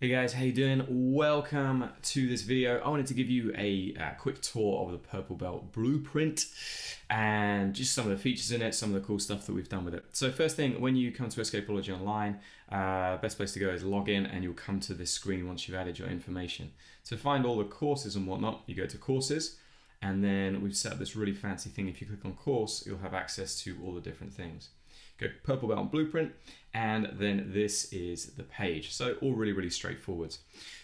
Hey guys, how you doing? Welcome to this video. I wanted to give you a, quick tour of the Purple Belt Blueprint and just some of the features in it, some of the cool stuff that we've done with it. So first thing, when you come to Escapology Online, uh, best place to go is log in and you'll come to this screen once you've added your information. To find all the courses and whatnot, you go to courses and then we've set up this really fancy thing. If you click on course, you'll have access to all the different things go purple belt blueprint, and then this is the page. So all really, really straightforward.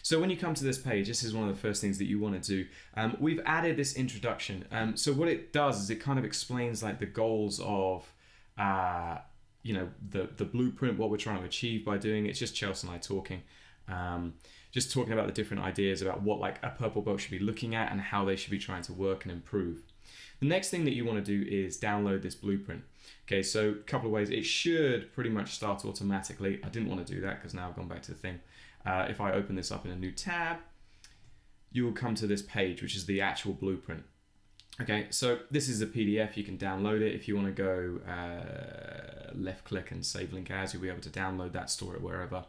So when you come to this page, this is one of the first things that you want to do. Um, we've added this introduction. Um, so what it does is it kind of explains like the goals of, uh, you know, the, the blueprint, what we're trying to achieve by doing. It's just Chelsea and I talking. Um, just talking about the different ideas about what like a purple belt should be looking at and how they should be trying to work and improve. The next thing that you want to do is download this blueprint. Okay, so a couple of ways. It should pretty much start automatically. I didn't want to do that because now I've gone back to the thing. Uh, if I open this up in a new tab, you will come to this page, which is the actual blueprint. Okay, so this is a PDF. You can download it. If you want to go uh, left click and save link as, you'll be able to download that, store it wherever.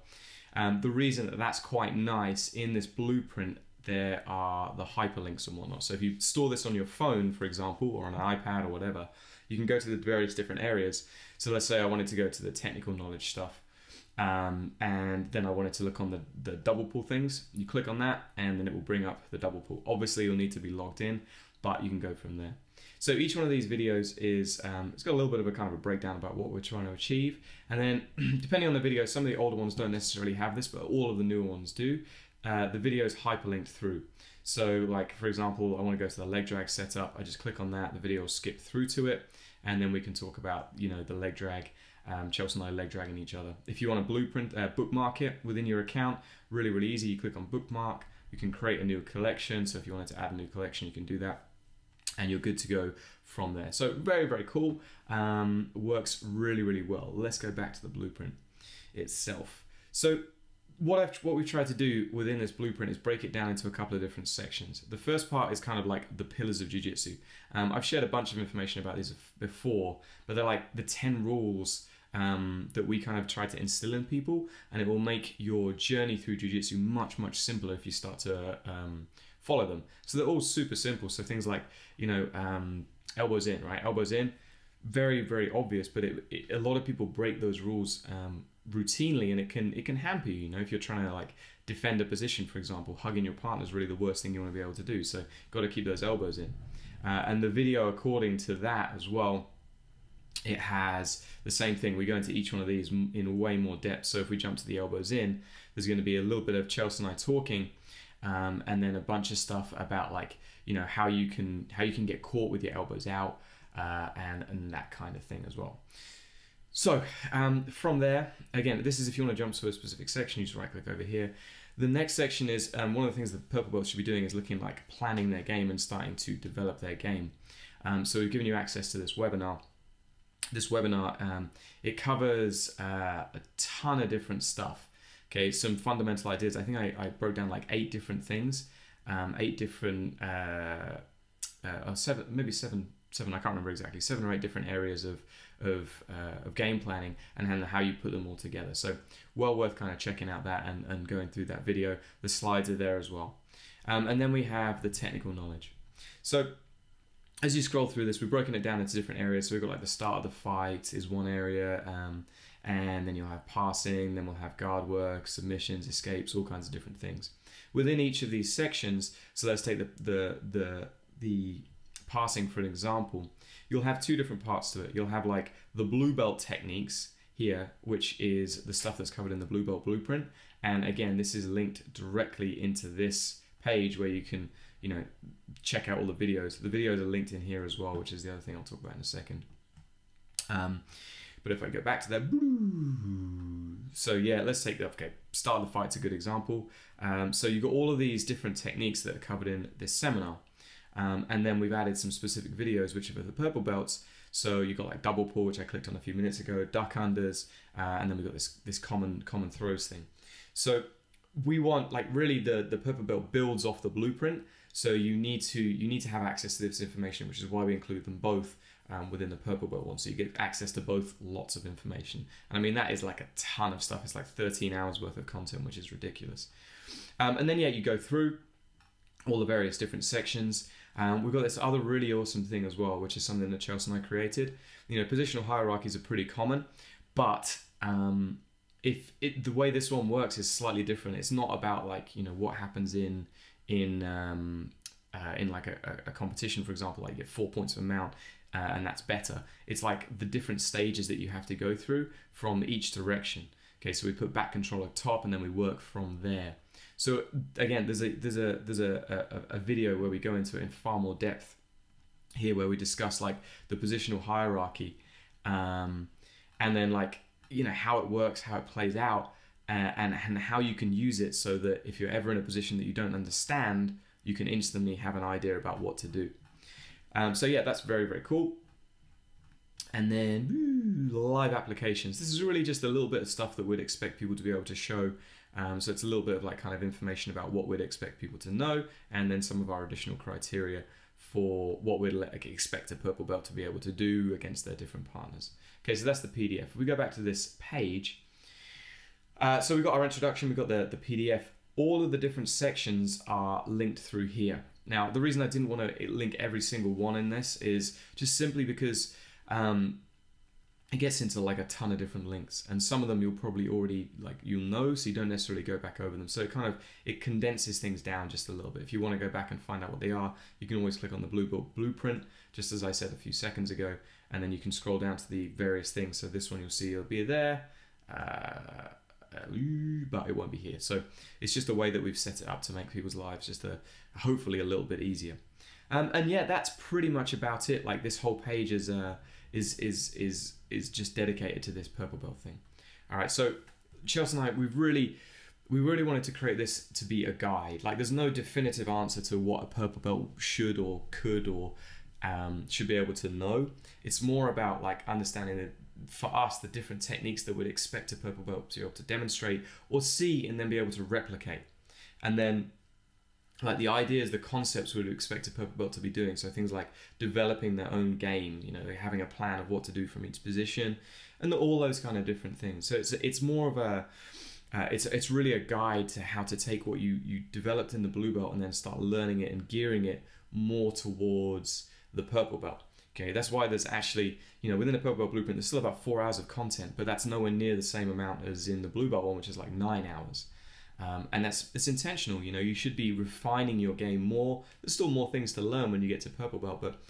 Um, the reason that that's quite nice in this blueprint there are the hyperlinks and whatnot. So if you store this on your phone, for example, or on an iPad or whatever, you can go to the various different areas. So let's say I wanted to go to the technical knowledge stuff. Um, and then I wanted to look on the, the double pull things. You click on that and then it will bring up the double pull. Obviously you'll need to be logged in, but you can go from there. So each one of these videos is, um, it's got a little bit of a kind of a breakdown about what we're trying to achieve. And then depending on the video, some of the older ones don't necessarily have this, but all of the newer ones do. Uh, the video is hyperlinked through. So like, for example, I want to go to the leg drag setup. I just click on that, the video will skip through to it. And then we can talk about, you know, the leg drag, um, Chelsea and I leg dragging each other. If you want a blueprint, uh, bookmark it within your account, really, really easy. You click on bookmark, you can create a new collection. So if you wanted to add a new collection, you can do that and you're good to go from there. So very, very cool. Um, works really, really well. Let's go back to the blueprint itself. So what I've what we've tried to do within this blueprint is break it down into a couple of different sections. The first part is kind of like the pillars of jiu-jitsu. Um, I've shared a bunch of information about these before, but they're like the 10 rules um, that we kind of try to instill in people, and it will make your journey through jiu-jitsu much, much simpler if you start to um, follow them. So they're all super simple. So things like, you know, um, elbows in, right? Elbows in, very, very obvious, but it, it, a lot of people break those rules um, routinely and it can it can hamper you you know if you're trying to like defend a position for example hugging your partner is really the worst thing you want to be able to do so got to keep those elbows in. Uh, and the video according to that as well it has the same thing. We go into each one of these in way more depth so if we jump to the elbows in there's going to be a little bit of chelsea and i talking um, and then a bunch of stuff about like you know how you can how you can get caught with your elbows out uh, and and that kind of thing as well so um, from there, again, this is if you want to jump to a specific section, you just right click over here. The next section is um, one of the things that Purple Belts should be doing is looking like planning their game and starting to develop their game. Um, so we've given you access to this webinar. This webinar, um, it covers uh, a ton of different stuff. Okay, some fundamental ideas. I think I, I broke down like eight different things, um, eight different, uh, uh, seven, maybe seven seven I can't remember exactly seven or eight different areas of of, uh, of game planning and how you put them all together. So well worth kind of checking out that and, and going through that video. The slides are there as well. Um, and then we have the technical knowledge. So as you scroll through this, we've broken it down into different areas. So we've got like the start of the fight is one area, um, and then you'll have passing, then we'll have guard work, submissions, escapes, all kinds of different things. Within each of these sections, so let's take the the the the passing for an example, you'll have two different parts to it. You'll have like the blue belt techniques here, which is the stuff that's covered in the blue belt blueprint. And again, this is linked directly into this page where you can, you know, check out all the videos. The videos are linked in here as well, which is the other thing I'll talk about in a second. Um, but if I go back to that, so yeah, let's take the okay. Start of the fight's a good example. Um, so you've got all of these different techniques that are covered in this seminar. Um, and then we've added some specific videos, which are for the purple belts. So you've got like double pull, which I clicked on a few minutes ago, duck unders, uh, and then we've got this this common common throws thing. So we want like really the the purple belt builds off the blueprint. So you need to you need to have access to this information, which is why we include them both um, within the purple belt one. So you get access to both lots of information. And I mean, that is like a ton of stuff. It's like 13 hours worth of content, which is ridiculous. Um, and then, yeah, you go through all the various different sections. Um, we've got this other really awesome thing as well, which is something that Chelsea and I created. You know, positional hierarchies are pretty common, but um, if it, the way this one works is slightly different, it's not about like you know what happens in in um, uh, in like a, a, competition, for example, like you get four points of amount. Uh, and that's better. It's like the different stages that you have to go through from each direction. Okay, so we put back control at top, and then we work from there. So again, there's a there's a there's a, a, a video where we go into it in far more depth here, where we discuss like the positional hierarchy, um, and then like you know how it works, how it plays out, uh, and and how you can use it so that if you're ever in a position that you don't understand, you can instantly have an idea about what to do. Um, so yeah, that's very very cool. And then woo, live applications. This is really just a little bit of stuff that we'd expect people to be able to show um, so it's a little bit of like kind of information about what we'd expect people to know, and then some of our additional criteria for what we'd like, expect a purple belt to be able to do against their different partners. Okay, so that's the PDF. If we go back to this page, uh, so we've got our introduction, we've got the, the PDF. All of the different sections are linked through here. Now, the reason I didn't want to link every single one in this is just simply because um, it gets into like a ton of different links and some of them you'll probably already like you'll know so you don't necessarily go back over them. So it kind of it condenses things down just a little bit. If you want to go back and find out what they are you can always click on the blue book blueprint just as i said a few seconds ago and then you can scroll down to the various things. So this one you'll see it'll be there uh, but it won't be here. So it's just a way that we've set it up to make people's lives just a hopefully a little bit easier. Um, and yeah that's pretty much about it. Like this whole page is uh is is is is just dedicated to this purple belt thing. All right, so Chelsea and I, we've really we really wanted to create this to be a guide. Like, there's no definitive answer to what a purple belt should or could or um, should be able to know. It's more about like understanding that for us the different techniques that we'd expect a purple belt to be able to demonstrate or see and then be able to replicate. And then like the ideas, the concepts we would expect a purple belt to be doing. So things like developing their own game, you know, having a plan of what to do from each position, and all those kind of different things. So it's it's more of a uh, it's it's really a guide to how to take what you you developed in the blue belt and then start learning it and gearing it more towards the purple belt. Okay, that's why there's actually, you know, within a purple belt blueprint, there's still about four hours of content, but that's nowhere near the same amount as in the blue belt one, which is like nine hours. Um, and that's it's intentional. You know, you should be refining your game more. There's still more things to learn when you get to purple belt, but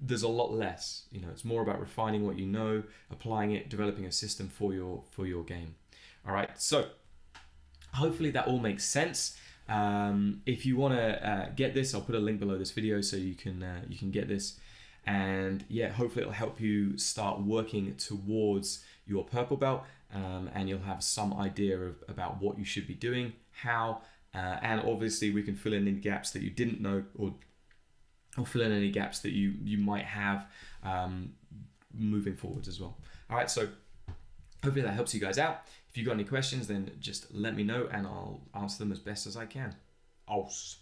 there's a lot less. You know, it's more about refining what you know, applying it, developing a system for your for your game. All right, so hopefully that all makes sense. Um, if you want to uh, get this, I'll put a link below this video so you can uh, you can get this. And yeah, hopefully it'll help you start working towards your purple belt um, and you'll have some idea of about what you should be doing, how, uh, and obviously we can fill in any gaps that you didn't know or or fill in any gaps that you you might have um, moving forwards as well. All right, so hopefully that helps you guys out. If you've got any questions, then just let me know and I'll answer them as best as I can. Awesome.